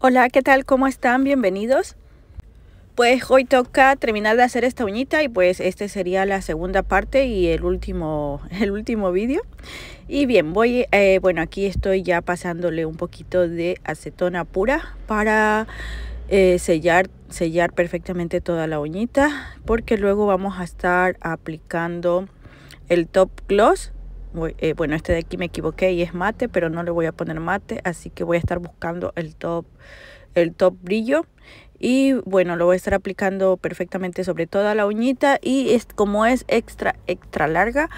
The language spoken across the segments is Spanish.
Hola, ¿qué tal? ¿Cómo están? Bienvenidos. Pues hoy toca terminar de hacer esta uñita y pues este sería la segunda parte y el último, el último vídeo. Y bien, voy, eh, bueno, aquí estoy ya pasándole un poquito de acetona pura para eh, sellar, sellar perfectamente toda la uñita porque luego vamos a estar aplicando el top gloss eh, bueno, este de aquí me equivoqué y es mate, pero no le voy a poner mate, así que voy a estar buscando el top, el top brillo. Y bueno, lo voy a estar aplicando perfectamente sobre toda la uñita y es, como es extra, extra larga,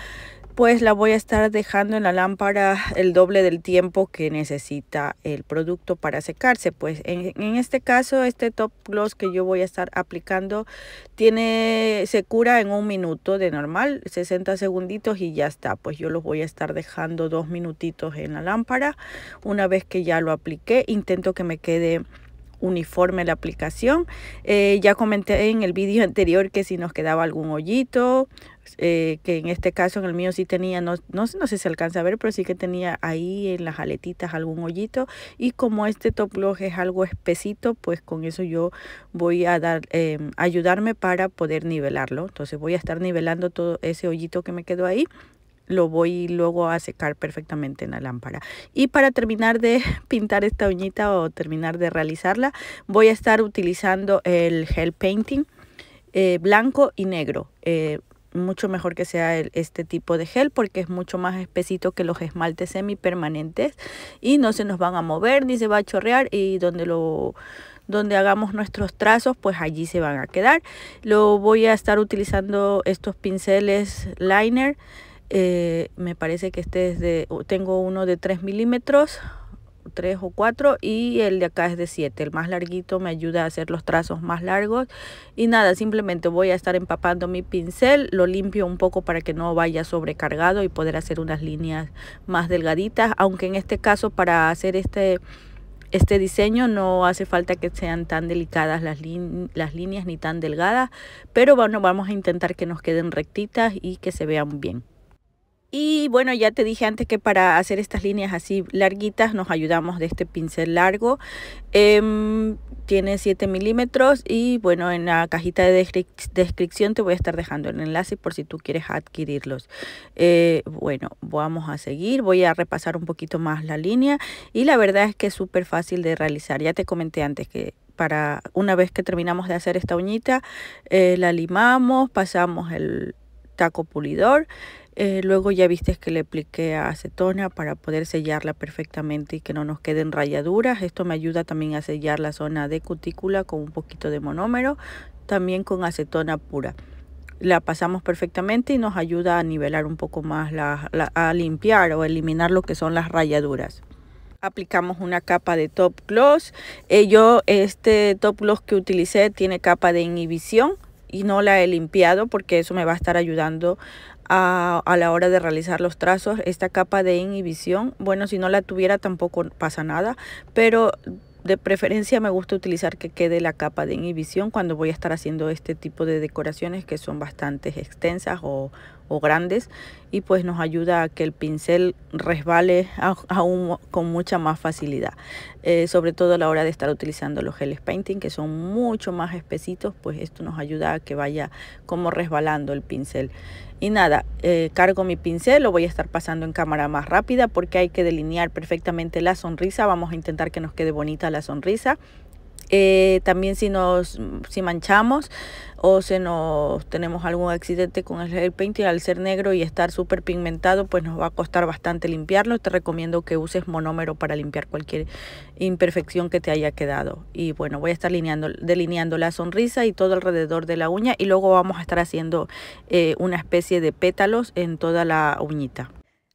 pues la voy a estar dejando en la lámpara el doble del tiempo que necesita el producto para secarse. Pues en, este caso, este top gloss que yo voy a estar aplicando tiene, se cura en un minuto de normal, 60 segunditos y ya está. Pues yo los voy a estar dejando dos minutitos en la lámpara. Una vez que ya lo apliqué, intento que me quede uniforme la aplicación. Eh, ya comenté en el vídeo anterior que si nos quedaba algún hoyito, eh, que en este caso en el mío sí tenía, no, no, sé si se alcanza a ver, pero sí que tenía ahí en las aletitas algún hoyito. Y como este top gloss es algo espesito, pues con eso yo voy a dar, em, ayudarme para poder nivelarlo. Entonces voy a estar nivelando todo ese hoyito que me quedó ahí lo voy luego a secar perfectamente en la lámpara. Y para terminar de pintar esta uñita o terminar de realizarla, voy a estar utilizando el gel painting eh, blanco y negro. Eh, mucho mejor que sea este tipo de gel porque es mucho más espesito que los esmaltes semipermanentes y no se nos van a mover ni se va a chorrear y donde lo donde hagamos nuestros trazos pues allí se van a quedar lo voy a estar utilizando estos pinceles liner eh, me parece que este es de, tengo uno de 3 milímetros, 3 o 4 y el de acá es de 7. El más larguito me ayuda a hacer los trazos más largos. Y nada, simplemente voy a estar empapando mi pincel, lo limpio un poco para que no vaya sobrecargado y poder hacer unas líneas más delgaditas. Aunque en este caso para hacer este este diseño no hace falta que sean tan delicadas las, las, líneas ni tan delgadas, pero bueno, vamos a intentar que nos queden rectitas y que se vean bien. Y bueno, ya te dije antes que para hacer estas líneas así larguitas nos ayudamos de este pincel largo. Em, tiene 7 milímetros y bueno, en la cajita de descripción te voy a estar dejando el enlace por si tú quieres adquirirlos. Eh, bueno, vamos a seguir. Voy a repasar un poquito más la línea y la verdad es que es súper fácil de realizar. Ya te comenté antes que para una vez que terminamos de hacer esta uñita, eh, la limamos, pasamos el taco pulidor eh, luego ya viste que le apliqué acetona para poder sellarla perfectamente y que no nos queden rayaduras. Esto me ayuda también a sellar la zona de cutícula con un poquito de monómero, también con acetona pura. La pasamos perfectamente y nos ayuda a nivelar un poco más, a limpiar o eliminar lo que son las rayaduras aplicamos una capa de top gloss. Eh, yo este top gloss que utilicé tiene capa de inhibición y no la he limpiado porque eso me va a estar ayudando a, a, la hora de realizar los trazos. Esta capa de inhibición, bueno, si no la tuviera tampoco pasa nada, pero de preferencia me gusta utilizar que quede la capa de inhibición cuando voy a estar haciendo este tipo de decoraciones que son bastante extensas o, o grandes y pues nos ayuda a que el pincel resbale aún con mucha más facilidad. Eh, sobre todo a la hora de estar utilizando los geles painting que son mucho más espesitos, pues esto nos ayuda a que vaya como resbalando el pincel. Y nada, eh, cargo mi pincel, lo voy a estar pasando en cámara más rápida porque hay que delinear perfectamente la sonrisa. Vamos a intentar que nos quede bonita la sonrisa. Eh, también si nos si manchamos o si nos tenemos algún accidente con el gel painting al ser negro y estar súper pigmentado pues nos va a costar bastante limpiarlo. Te recomiendo que uses monómero para limpiar cualquier imperfección que te haya quedado. Y bueno voy a estar delineando la sonrisa y todo alrededor de la uña y luego vamos a estar haciendo eh, una especie de pétalos en toda la uñita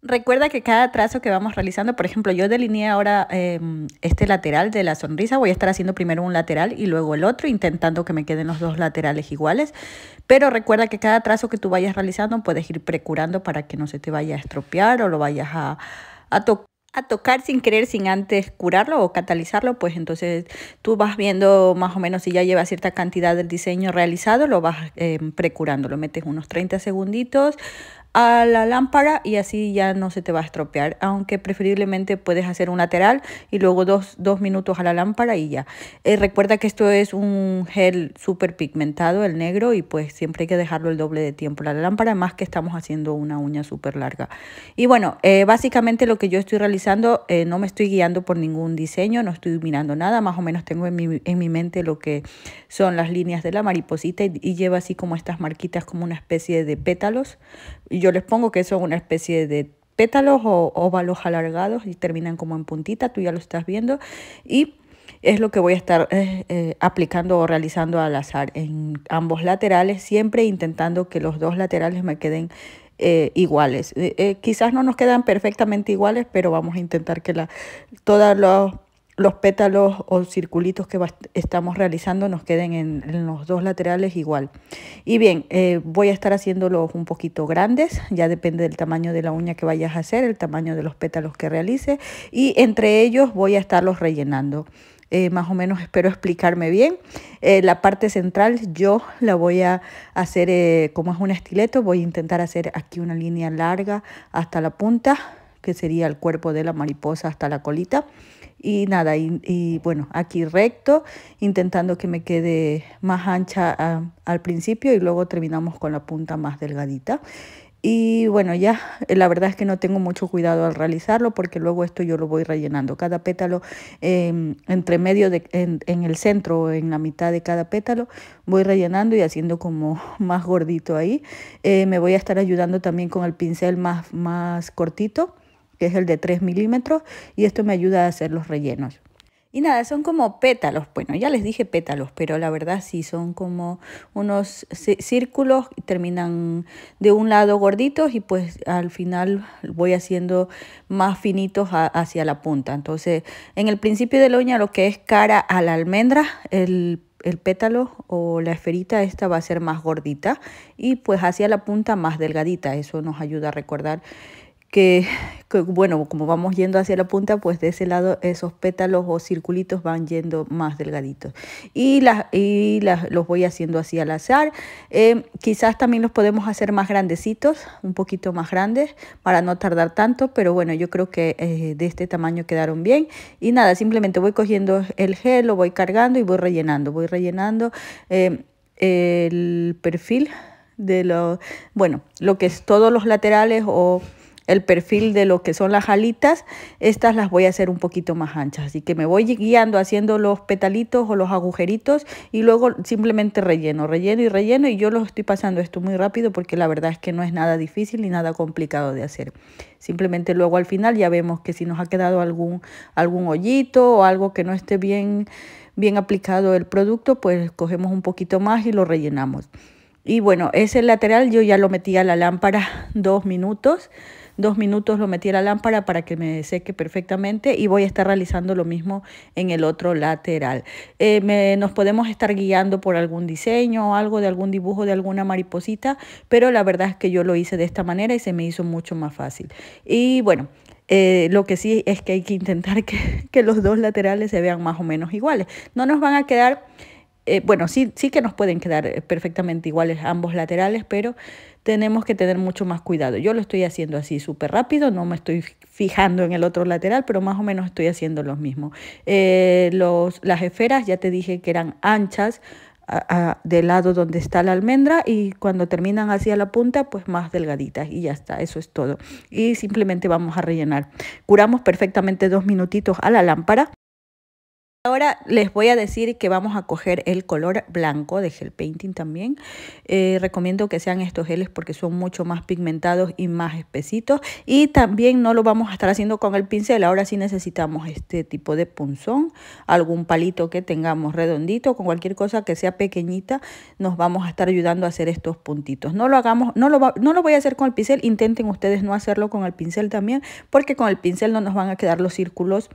Recuerda que cada trazo que vamos realizando, por ejemplo, yo delineé ahora em, este lateral de la sonrisa, voy a estar haciendo primero un lateral y luego el otro, intentando que me queden los dos laterales iguales. Pero recuerda que cada trazo que tú vayas realizando puedes ir precurando para que no se te vaya a estropear o lo vayas a, a tocar a tocar sin querer, sin antes curarlo o catalizarlo, pues entonces tú vas viendo más o menos si ya lleva cierta cantidad del diseño realizado, lo vas eh, precurando, lo metes unos 30 segunditos, a la lámpara y así ya no se te va a estropear, aunque preferiblemente puedes hacer un lateral y luego dos, minutos a la lámpara y ya. Eh, recuerda que esto es un gel súper pigmentado, el negro, y pues siempre hay que dejarlo el doble de tiempo la lámpara, más que estamos haciendo una uña súper larga. Y bueno, eh, básicamente lo que yo estoy realizando, eh, no me estoy guiando por ningún diseño, no estoy mirando nada, más o menos tengo en mi, en mi mente lo que son las líneas de la mariposita y, lleva así como estas marquitas como una especie de pétalos. Yo les pongo que son una especie de pétalos o óvalos alargados y terminan como en puntita, tú ya lo estás viendo. Y es lo que voy a estar eh, eh, aplicando o realizando al azar en ambos laterales, siempre intentando que los dos laterales me queden eh, iguales. quizás no nos quedan perfectamente iguales, pero vamos a intentar que la, todas los los pétalos o circulitos que estamos realizando nos queden en, los dos laterales igual. Y bien, eh, voy a estar haciéndolos un poquito grandes, ya depende del tamaño de la uña que vayas a hacer, el tamaño de los pétalos que realice y entre ellos voy a estarlos rellenando. Eh, más o menos espero explicarme bien. Eh, la parte central yo la voy a hacer como es un estileto, voy a intentar hacer aquí una línea larga hasta la punta, que sería el cuerpo de la mariposa hasta la colita y nada, y, bueno, aquí recto, intentando que me quede más ancha ah, al principio y luego terminamos con la punta más delgadita. Y bueno, ya la verdad es que no tengo mucho cuidado al realizarlo porque luego esto yo lo voy rellenando. Cada pétalo em, entre medio, en, el centro, en la mitad de cada pétalo, voy rellenando y haciendo como más gordito ahí. Eh, me voy a estar ayudando también con el pincel más, más cortito que es el de 3 milímetros, y esto me ayuda a hacer los rellenos. Y nada, son como pétalos, bueno, ya les dije pétalos, pero la verdad sí, son como unos círculos, terminan de un lado gorditos y pues al final voy haciendo más finitos hacia la punta. Entonces, en el principio de la uña, lo que es cara a la almendra, el el pétalo o la esferita esta va a ser más gordita y pues hacia la punta más delgadita. Eso nos ayuda a recordar que, bueno, como vamos yendo hacia la punta, pues de ese lado esos pétalos o circulitos van yendo más delgaditos. Y, las, y las, los voy haciendo así al azar. Eh, quizás también los podemos hacer más grandecitos, un poquito más grandes, para no tardar tanto, pero bueno, yo creo que eh, de este tamaño quedaron bien. Y nada, simplemente voy cogiendo el gel, lo voy cargando y voy rellenando. Voy rellenando eh, el perfil de lo, bueno, lo que es todos los laterales o el perfil de lo que son las alitas, estas las voy a hacer un poquito más anchas. Así que me voy guiando haciendo los petalitos o los agujeritos y luego simplemente relleno, relleno y relleno y yo los estoy pasando esto muy rápido porque la verdad es que no es nada difícil ni nada complicado de hacer. Simplemente luego al final ya vemos que si nos ha quedado algún, algún hoyito o algo que no esté bien, bien aplicado el producto, pues cogemos un poquito más y lo rellenamos. Y bueno, ese lateral yo ya lo metí a la lámpara dos minutos dos minutos lo metí a la lámpara para que me seque perfectamente y voy a estar realizando lo mismo en el otro lateral. Eh, nos podemos estar guiando por algún diseño o algo de algún dibujo de alguna mariposita, pero la verdad es que yo lo hice de esta manera y se me hizo mucho más fácil. Y bueno, eh, lo que sí es que hay que intentar que, que, los dos laterales se vean más o menos iguales. No nos van a quedar, eh, bueno, sí, sí que nos pueden quedar perfectamente iguales ambos laterales, pero tenemos que tener mucho más cuidado. Yo lo estoy haciendo así súper rápido, no me estoy fijando en el otro lateral, pero más o menos estoy haciendo lo mismo. Eh, los, las esferas ya te dije que eran anchas del lado donde está la almendra y cuando terminan hacia la punta pues más delgaditas y ya está, eso es todo. Y simplemente vamos a rellenar. Curamos perfectamente dos minutitos a la lámpara. Ahora les voy a decir que vamos a coger el color blanco de gel painting también. Eh, recomiendo que sean estos geles porque son mucho más pigmentados y más espesitos. Y también no lo vamos a estar haciendo con el pincel. Ahora sí necesitamos este tipo de punzón, algún palito que tengamos redondito, con cualquier cosa que sea pequeñita, nos vamos a estar ayudando a hacer estos puntitos. No lo hagamos, no lo, no lo voy a hacer con el pincel. Intenten ustedes no hacerlo con el pincel también porque con el pincel no nos van a quedar los círculos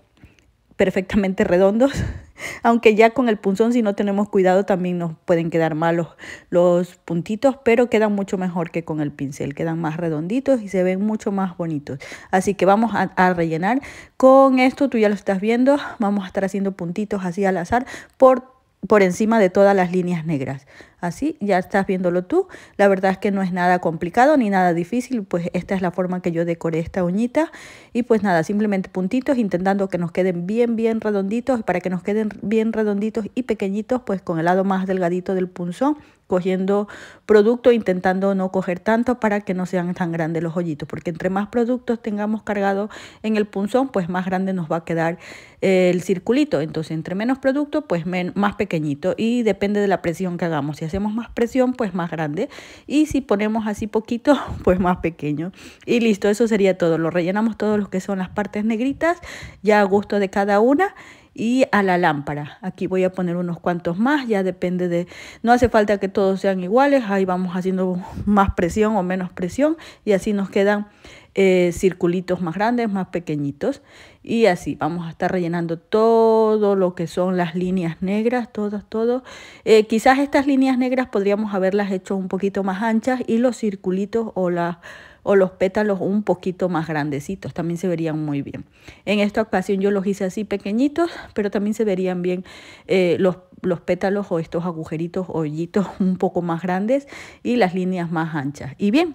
perfectamente redondos. Aunque ya con el punzón, si no tenemos cuidado, también nos pueden quedar malos los puntitos, pero quedan mucho mejor que con el pincel. Quedan más redonditos y se ven mucho más bonitos. Así que vamos a, rellenar con esto. Tú ya lo estás viendo. Vamos a estar haciendo puntitos así al azar por por encima de todas las líneas negras. Así, ya estás viéndolo tú. La verdad es que no es nada complicado ni nada difícil, pues esta es la forma que yo decoré esta uñita. Y pues nada, simplemente puntitos, intentando que nos queden bien, bien redonditos. Para que nos queden bien redonditos y pequeñitos, pues con el lado más delgadito del punzón cogiendo producto, intentando no coger tanto para que no sean tan grandes los hoyitos, porque entre más productos tengamos cargado en el punzón, pues más grande nos va a quedar el circulito. Entonces, entre menos producto, pues más pequeñito y depende de la presión que hagamos. Hacemos más presión, pues más grande y si ponemos así poquito, pues más pequeño. Y listo, eso sería todo. Lo rellenamos todo lo que son las partes negritas, ya a gusto de cada una y a la lámpara. Aquí voy a poner unos cuantos más, ya depende de, no hace falta que todos sean iguales, ahí vamos haciendo más presión o menos presión y así nos quedan eh, circulitos más grandes, más pequeñitos y así vamos a estar rellenando todo lo que son las líneas negras, todas, todo. Eh, quizás estas líneas negras podríamos haberlas hecho un poquito más anchas y los circulitos o las o los pétalos un poquito más grandecitos, también se verían muy bien. En esta ocasión yo los hice así pequeñitos, pero también se verían bien eh, los, los pétalos o estos agujeritos hoyitos un poco más grandes y las líneas más anchas. Y bien,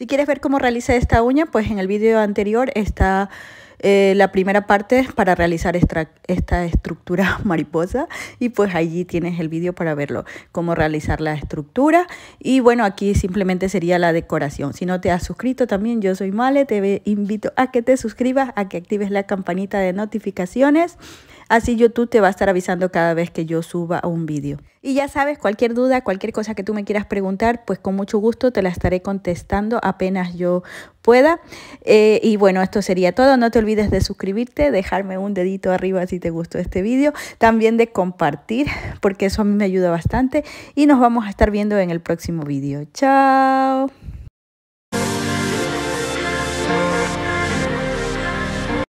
si quieres ver cómo realiza esta uña, pues en el vídeo anterior está eh, la primera parte para realizar esta, esta estructura mariposa. Y pues allí tienes el vídeo para verlo, cómo realizar la estructura. Y bueno, aquí simplemente sería la decoración. Si no te has suscrito también, yo soy Male, te invito a que te suscribas, a que actives la campanita de notificaciones Así YouTube te va a estar avisando cada vez que yo suba un vídeo. Y ya sabes, cualquier duda, cualquier cosa que tú me quieras preguntar, pues con mucho gusto te la estaré contestando apenas yo pueda. Eh, y bueno, esto sería todo. No te olvides de suscribirte, dejarme un dedito arriba si te gustó este vídeo. También de compartir, porque eso a mí me ayuda bastante. Y nos vamos a estar viendo en el próximo vídeo. Chao.